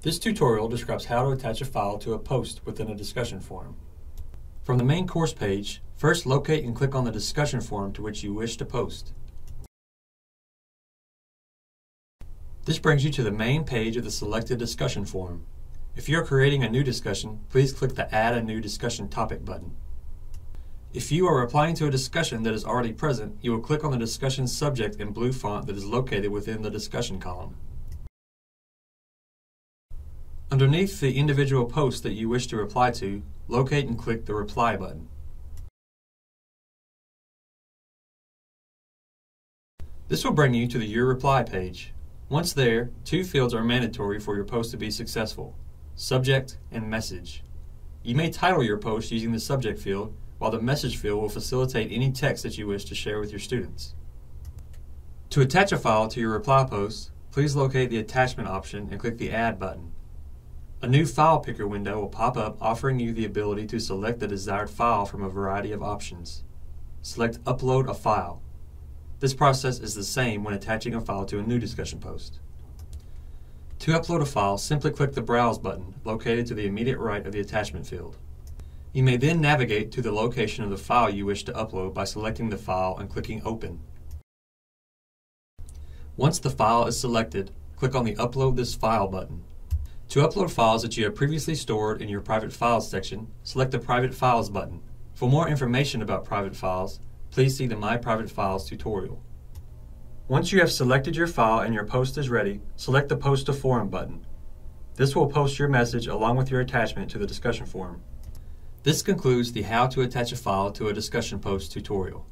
This tutorial describes how to attach a file to a post within a discussion forum. From the main course page, first locate and click on the discussion forum to which you wish to post. This brings you to the main page of the selected discussion forum. If you are creating a new discussion, please click the Add a New Discussion Topic button. If you are replying to a discussion that is already present, you will click on the discussion subject in blue font that is located within the discussion column. Underneath the individual post that you wish to reply to, locate and click the Reply button. This will bring you to the Your Reply page. Once there, two fields are mandatory for your post to be successful, Subject and Message. You may title your post using the Subject field, while the Message field will facilitate any text that you wish to share with your students. To attach a file to your reply post, please locate the Attachment option and click the Add button. A new file picker window will pop up offering you the ability to select the desired file from a variety of options. Select Upload a File. This process is the same when attaching a file to a new discussion post. To upload a file, simply click the Browse button located to the immediate right of the attachment field. You may then navigate to the location of the file you wish to upload by selecting the file and clicking Open. Once the file is selected, click on the Upload this file button. To upload files that you have previously stored in your Private Files section, select the Private Files button. For more information about private files, please see the My Private Files tutorial. Once you have selected your file and your post is ready, select the Post to Forum button. This will post your message along with your attachment to the discussion forum. This concludes the How to Attach a File to a Discussion Post tutorial.